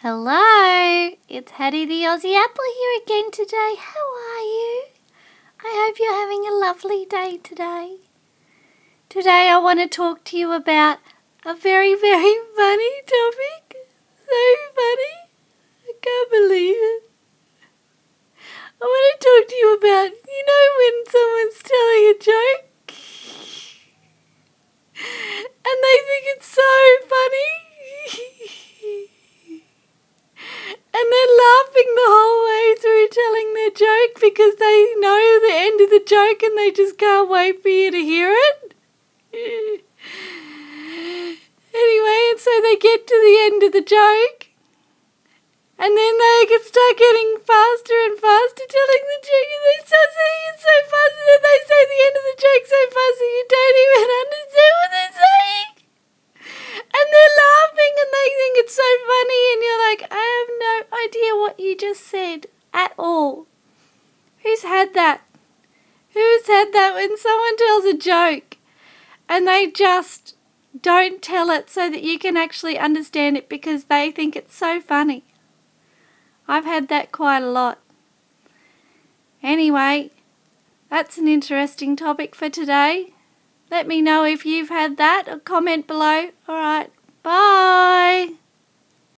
Hello, it's Haddy the Aussie Apple here again today. How are you? I hope you're having a lovely day today. Today I want to talk to you about a very, very funny topic. So funny. I can't believe it. I want to talk to you about, you know, when someone's telling a joke and they think it's so funny. And they're laughing the whole way through telling their joke because they know the joke and they just can't wait for you to hear it. anyway, and so they get to the end of the joke and then they can start getting faster and faster telling the joke and they start saying it so fast and then they say the end of the joke so fast that you don't even understand what they're saying. And they're laughing and they think it's so funny and you're like, I have no idea what you just said at all. Who's had that? Who's had that when someone tells a joke and they just don't tell it so that you can actually understand it because they think it's so funny? I've had that quite a lot. Anyway, that's an interesting topic for today. Let me know if you've had that or comment below. Alright, bye!